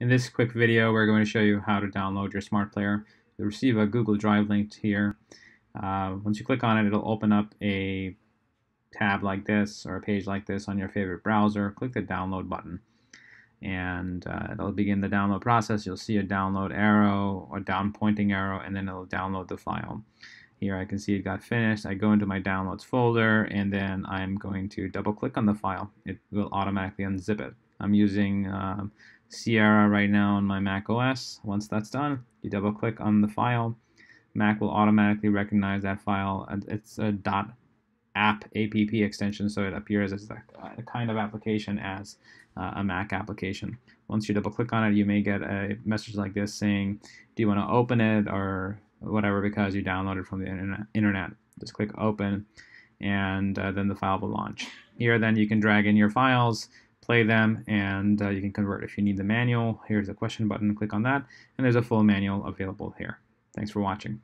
In this quick video, we're going to show you how to download your Smart Player. You'll receive a Google Drive link here. Uh, once you click on it, it'll open up a tab like this or a page like this on your favorite browser. Click the download button and uh, it'll begin the download process. You'll see a download arrow or down pointing arrow and then it'll download the file. Here I can see it got finished. I go into my downloads folder and then I'm going to double click on the file. It will automatically unzip it. I'm using uh, Sierra right now on my Mac OS. Once that's done, you double click on the file. Mac will automatically recognize that file. It's a dot app app extension, so it appears as a, kind of application as uh, a Mac application. Once you double click on it, you may get a message like this saying, "Do you want to open it or whatever?" Because you downloaded from the internet. Just click open, and uh, then the file will launch. Here, then you can drag in your files play them, and uh, you can convert. If you need the manual, here's the question button, click on that, and there's a full manual available here. Thanks for watching.